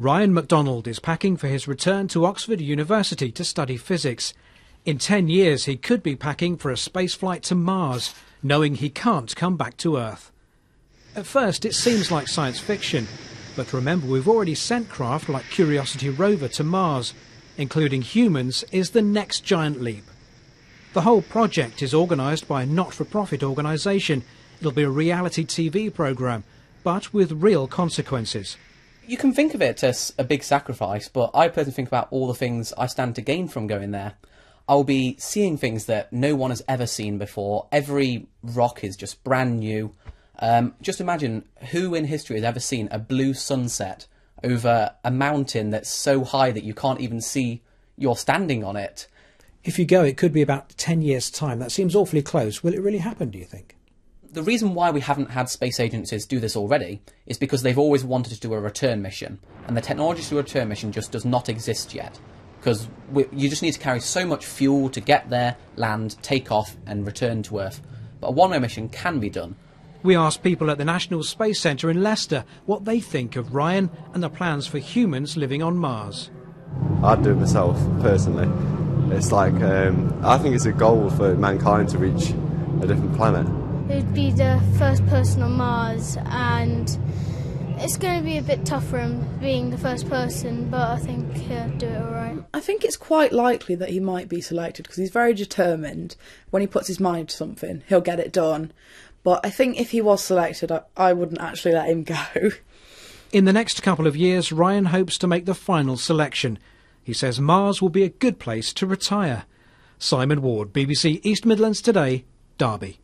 Ryan MacDonald is packing for his return to Oxford University to study physics. In 10 years, he could be packing for a space flight to Mars, knowing he can't come back to Earth. At first, it seems like science fiction, but remember, we've already sent craft like Curiosity rover to Mars. Including humans is the next giant leap. The whole project is organised by a not for profit organisation. It'll be a reality TV programme, but with real consequences you can think of it as a big sacrifice, but I personally think about all the things I stand to gain from going there. I'll be seeing things that no one has ever seen before. Every rock is just brand new. Um, just imagine who in history has ever seen a blue sunset over a mountain that's so high that you can't even see you're standing on it. If you go, it could be about 10 years' time. That seems awfully close. Will it really happen, do you think? The reason why we haven't had space agencies do this already is because they've always wanted to do a return mission, and the technology to do a return mission just does not exist yet. Because you just need to carry so much fuel to get there, land, take off, and return to Earth. But a one way mission can be done. We asked people at the National Space Centre in Leicester what they think of Ryan and the plans for humans living on Mars. I'd do it myself, personally. It's like, um, I think it's a goal for mankind to reach a different planet He'd be the first person on Mars, and it's going to be a bit tough for him being the first person, but I think he'll do it alright. I think it's quite likely that he might be selected because he's very determined. When he puts his mind to something, he'll get it done. But I think if he was selected, I, I wouldn't actually let him go. In the next couple of years, Ryan hopes to make the final selection. He says Mars will be a good place to retire. Simon Ward, BBC East Midlands Today, Derby.